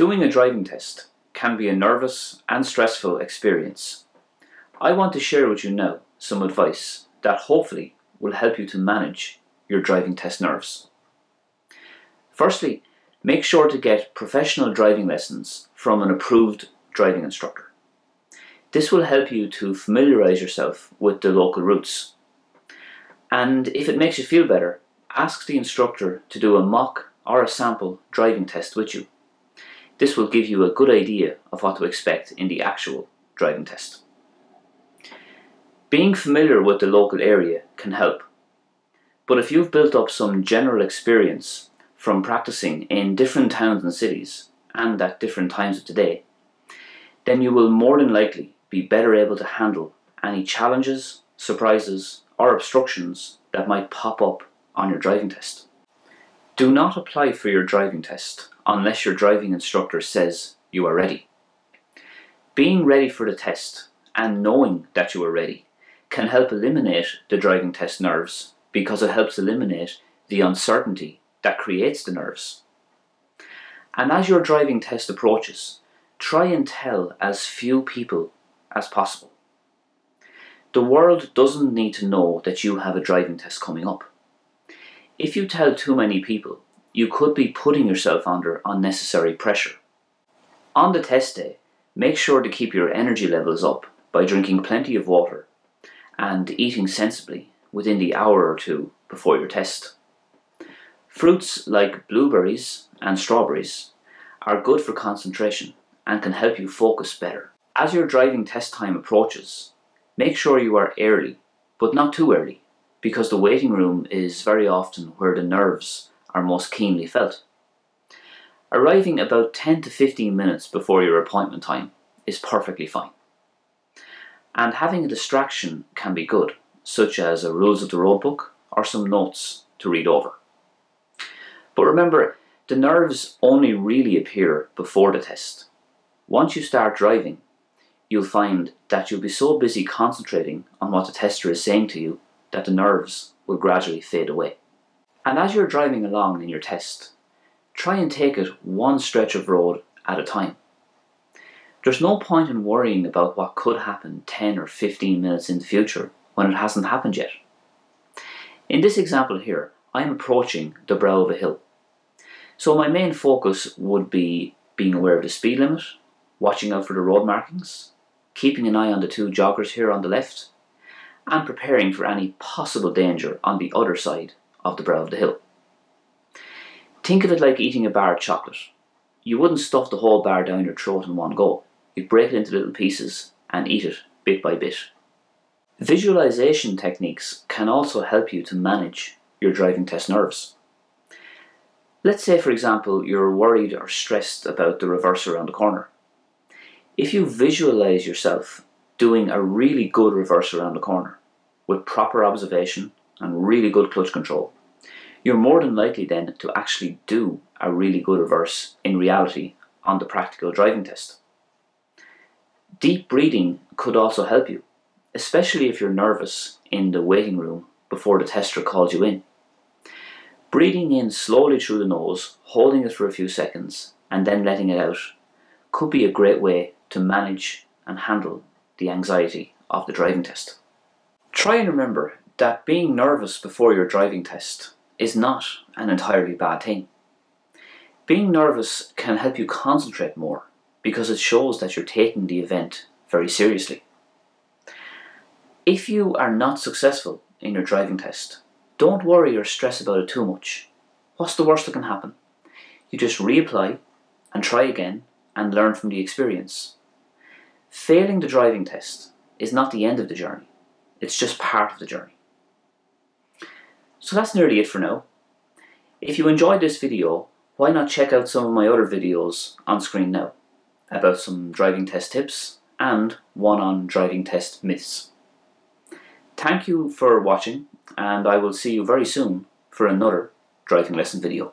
Doing a driving test can be a nervous and stressful experience. I want to share with you now some advice that hopefully will help you to manage your driving test nerves. Firstly, make sure to get professional driving lessons from an approved driving instructor. This will help you to familiarise yourself with the local routes. And if it makes you feel better, ask the instructor to do a mock or a sample driving test with you. This will give you a good idea of what to expect in the actual driving test. Being familiar with the local area can help, but if you've built up some general experience from practicing in different towns and cities and at different times of the day, then you will more than likely be better able to handle any challenges, surprises, or obstructions that might pop up on your driving test. Do not apply for your driving test unless your driving instructor says you are ready. Being ready for the test and knowing that you are ready can help eliminate the driving test nerves because it helps eliminate the uncertainty that creates the nerves. And as your driving test approaches, try and tell as few people as possible. The world doesn't need to know that you have a driving test coming up. If you tell too many people, you could be putting yourself under unnecessary pressure. On the test day, make sure to keep your energy levels up by drinking plenty of water and eating sensibly within the hour or two before your test. Fruits like blueberries and strawberries are good for concentration and can help you focus better. As your driving test time approaches, make sure you are early, but not too early, because the waiting room is very often where the nerves are most keenly felt. Arriving about 10 to 15 minutes before your appointment time is perfectly fine. And having a distraction can be good, such as a rules of the road book or some notes to read over. But remember, the nerves only really appear before the test. Once you start driving, you'll find that you'll be so busy concentrating on what the tester is saying to you that the nerves will gradually fade away. And as you're driving along in your test, try and take it one stretch of road at a time. There's no point in worrying about what could happen 10 or 15 minutes in the future when it hasn't happened yet. In this example here, I'm approaching the brow of a hill. So my main focus would be being aware of the speed limit, watching out for the road markings, keeping an eye on the two joggers here on the left, and preparing for any possible danger on the other side of the brow of the hill. Think of it like eating a bar of chocolate. You wouldn't stuff the whole bar down your throat in one go. You'd break it into little pieces and eat it bit by bit. Visualization techniques can also help you to manage your driving test nerves. Let's say, for example, you're worried or stressed about the reverse around the corner. If you visualize yourself doing a really good reverse around the corner with proper observation and really good clutch control, you're more than likely then to actually do a really good reverse in reality on the practical driving test. Deep breathing could also help you, especially if you're nervous in the waiting room before the tester calls you in. Breathing in slowly through the nose, holding it for a few seconds, and then letting it out could be a great way to manage and handle the anxiety of the driving test. Try and remember that being nervous before your driving test is not an entirely bad thing. Being nervous can help you concentrate more because it shows that you're taking the event very seriously. If you are not successful in your driving test, don't worry or stress about it too much. What's the worst that can happen? You just reapply and try again and learn from the experience. Failing the driving test is not the end of the journey, it's just part of the journey. So that's nearly it for now. If you enjoyed this video, why not check out some of my other videos on screen now about some driving test tips and one on driving test myths. Thank you for watching and I will see you very soon for another driving lesson video.